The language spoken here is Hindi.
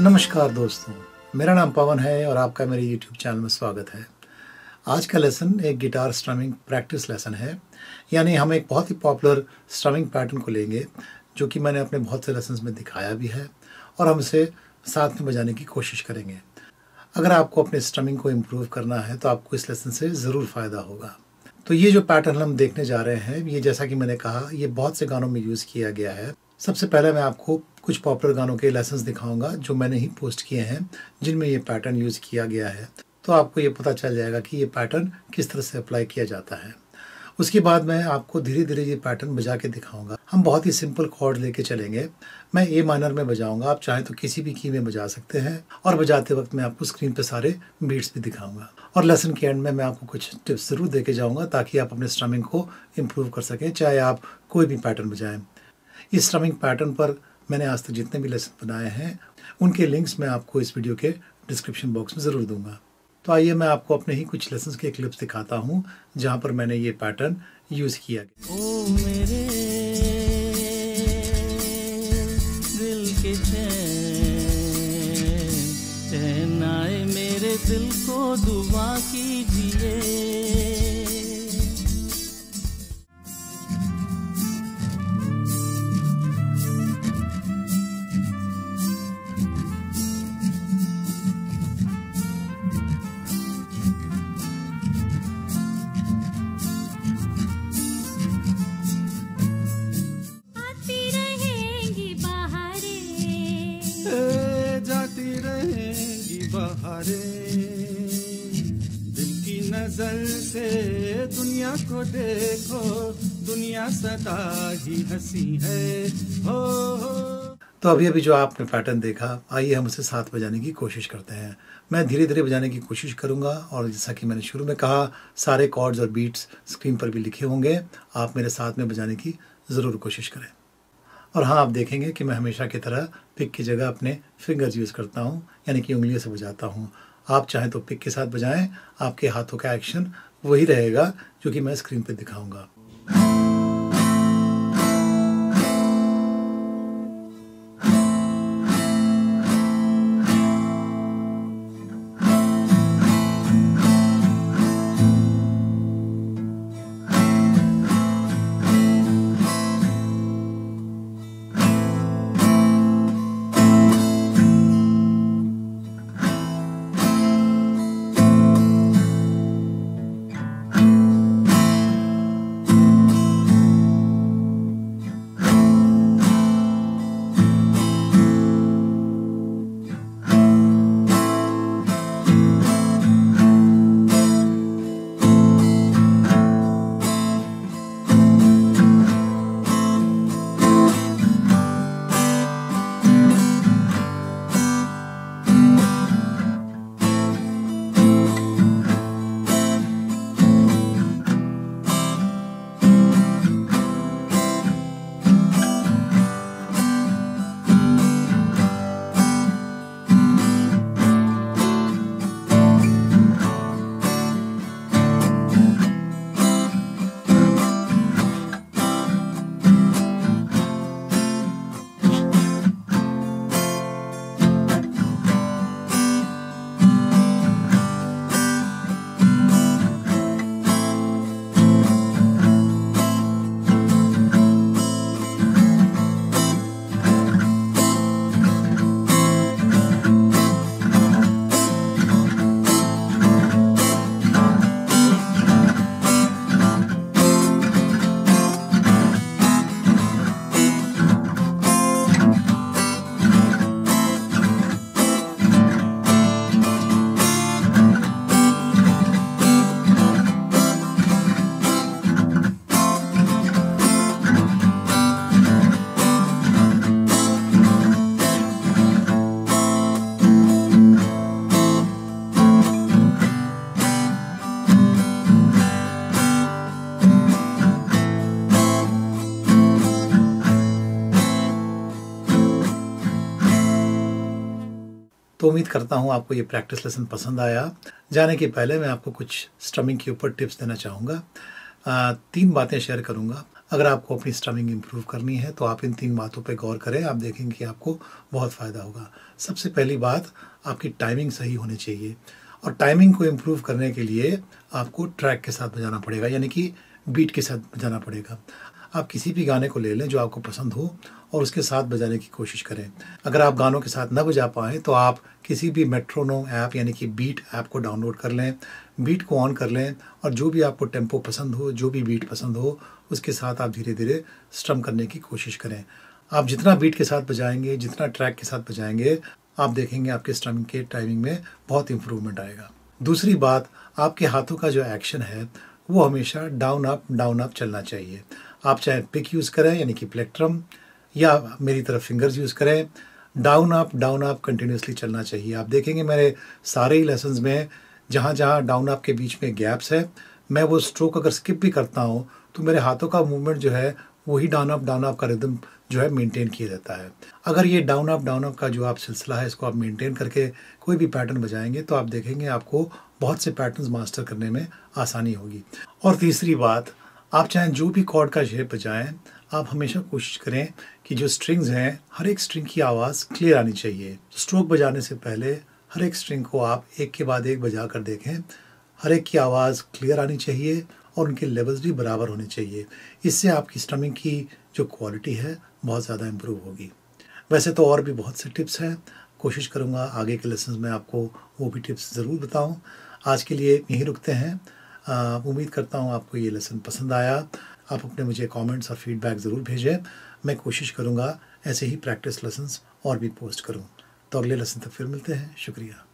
नमस्कार दोस्तों, मेरा नाम पवन है और आपका मेरे यूट्यूब चैनल में स्वागत है। आज का लेसन एक गिटार स्ट्रमिंग प्रैक्टिस लेसन है। यानी हम एक बहुत ही पॉपुलर स्ट्रमिंग पैटर्न को लेंगे, जो कि मैंने अपने बहुत से लेसन में दिखाया भी है और हम इसे साथ में बजाने की कोशिश करेंगे। अगर आपको अपने स्ट्रमिंग को इम्प्रूव करना है तो आपको इस लेसन से ज़रूर फ़ायदा होगा। तो ये जो पैटर्न हम देखने जा रहे हैं, ये जैसा कि मैंने कहा, ये बहुत से गानों में यूज़ किया गया है। सबसे पहले मैं आपको कुछ पॉपुलर गानों के लेसन्स दिखाऊँगा, जो मैंने ही पोस्ट किए हैं, जिनमें ये पैटर्न यूज़ किया गया है। तो आपको ये पता चल जाएगा कि ये पैटर्न किस तरह से अप्लाई किया जाता है। उसके बाद मैं आपको धीरे धीरे ये पैटर्न बजा के दिखाऊँगा। हम बहुत ही सिंपल कॉर्ड लेके चलेंगे। मैं ए माइनर में बजाऊँगा, आप चाहें तो किसी भी की में बजा सकते हैं। और बजाते वक्त मैं आपको स्क्रीन पे सारे बीट्स भी दिखाऊँगा। और लेसन के एंड में मैं आपको कुछ टिप्स ज़रूर दे के जाऊँगा, ताकि आप अपने स्ट्रमिंग को इम्प्रूव कर सकें, चाहे आप कोई भी पैटर्न बजाएँ। इस स्ट्रमिंग पैटर्न पर मैंने आज तक जितने भी लेसन बनाए हैं, उनके लिंक्स मैं आपको इस वीडियो के डिस्क्रिप्शन बॉक्स में ज़रूर दूँगा। तो आइए मैं आपको अपने ही कुछ लेसन के क्लिप्स दिखाता हूँ, जहाँ पर मैंने ये पैटर्न यूज़ किया। गया दिल को दुआ कीजिए। से दुनिया को देखो दुनिया सदा ही हँसी है। हो, हो। तो अभी अभी जो आपने पैटर्न देखा आइए हम उसे साथ बजाने की कोशिश करते हैं। मैं धीरे धीरे बजाने की कोशिश करूँगा और जैसा कि मैंने शुरू में कहा सारे कॉर्ड्स और बीट्स स्क्रीन पर भी लिखे होंगे। आप मेरे साथ में बजाने की ज़रूर कोशिश करें। और हाँ आप देखेंगे कि मैं हमेशा की तरह पिक की जगह अपने फिंगर्स यूज़ करता हूँ यानी कि उंगलियों से बजाता हूँ। आप चाहें तो पिक के साथ बजाएँ आपके हाथों का एक्शन वही रहेगा जो कि मैं स्क्रीन पर दिखाऊँगा। तो उम्मीद करता हूँ आपको ये प्रैक्टिस लेसन पसंद आया। जाने के पहले मैं आपको कुछ स्ट्रमिंग के ऊपर टिप्स देना चाहूँगा। तीन बातें शेयर करूँगा। अगर आपको अपनी स्ट्रमिंग इम्प्रूव करनी है तो आप इन तीन बातों पर गौर करें, आप देखेंगे कि आपको बहुत फ़ायदा होगा। सबसे पहली बात, आपकी टाइमिंग सही होनी चाहिए। और टाइमिंग को इम्प्रूव करने के लिए आपको ट्रैक के साथ बजाना पड़ेगा, यानी कि बीट के साथ बजाना पड़ेगा। आप किसी भी गाने को ले लें जो आपको पसंद हो और उसके साथ बजाने की कोशिश करें। अगर आप गानों के साथ न बजा पाएँ तो आप किसी भी मेट्रोनो ऐप यानी कि बीट ऐप को डाउनलोड कर लें, बीट को ऑन कर लें और जो भी आपको टेंपो पसंद हो, जो भी बीट पसंद हो, उसके साथ आप धीरे धीरे स्ट्रम करने की कोशिश करें। आप जितना बीट के साथ बजाएँगे, जितना ट्रैक के साथ बजाएँगे, आप देखेंगे आपके स्ट्रमिंग के टाइमिंग में बहुत इम्प्रूवमेंट आएगा। दूसरी बात, आपके हाथों का जो एक्शन है, वो हमेशा डाउन अप डाउन अप चलना चाहिए। आप चाहे पिक यूज़ करें, यानी कि प्लेक्ट्रम या मेरी तरफ़ फिंगर्स यूज़ करें down up down up continuously चलना चाहिए। आप देखेंगे मेरे सारे ही लेसन में जहाँ जहाँ डाउन अप के बीच में गैप्स है, मैं वो स्ट्रोक अगर स्किप भी करता हूँ तो मेरे हाथों का मूवमेंट जो है, वही डाउन अप डाउन अप का रिदम जो है मेंटेन किया जाता है। अगर ये डाउन अप डाउन अप का जो आप सिलसिला है, इसको आप मेंटेन करके कोई भी पैटर्न बजाएँगे तो आप देखेंगे आपको बहुत से पैटर्न्स मास्टर करने में आसानी होगी। और तीसरी बात आप चाहे जो भी कॉर्ड का शेप बजाएँ, आप हमेशा कोशिश करें कि जो स्ट्रिंग्स हैं, हर एक स्ट्रिंग की आवाज़ क्लियर आनी चाहिए। स्ट्रोक बजाने से पहले हर एक स्ट्रिंग को आप एक के बाद एक बजा कर देखें। हर एक की आवाज़ क्लियर आनी चाहिए और उनके लेवल्स भी बराबर होने चाहिए। इससे आपकी स्टमिंग की जो क्वालिटी है, बहुत ज़्यादा इम्प्रूव होगी। वैसे तो और भी बहुत से टिप्स हैं। कोशिश करूँगा आगे के लेसन में आपको वो भी टिप्स ज़रूर बताऊँ। आज के लिए यहीं रुकते हैं। उम्मीद करता हूँ आपको ये लेसन पसंद आया। आप अपने मुझे कमेंट्स और फीडबैक ज़रूर भेजें। मैं कोशिश करूँगा ऐसे ही प्रैक्टिस लेसन्स और भी पोस्ट करूँ। तो अगले लेसन तक फिर मिलते हैं। शुक्रिया।